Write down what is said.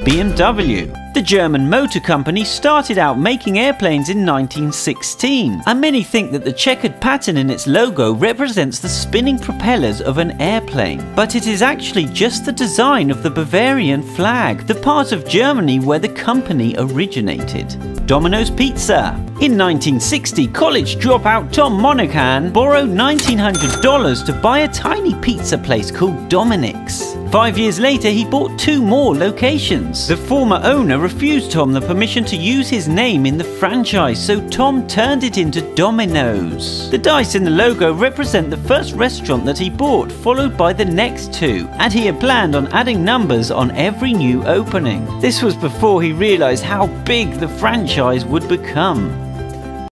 BMW. The German motor company started out making airplanes in 1916, and many think that the checkered pattern in its logo represents the spinning propellers of an airplane. But it is actually just the design of the Bavarian flag, the part of Germany where the company originated. Domino's Pizza. In 1960, college dropout Tom Monaghan borrowed $1,900 to buy a tiny pizza place called Dominic's. Five years later, he bought two more locations. The former owner refused Tom the permission to use his name in the franchise, so Tom turned it into Domino's. The dice in the logo represent the first restaurant that he bought, followed by the next two, and he had planned on adding numbers on every new opening. This was before he realized how big the franchise would become.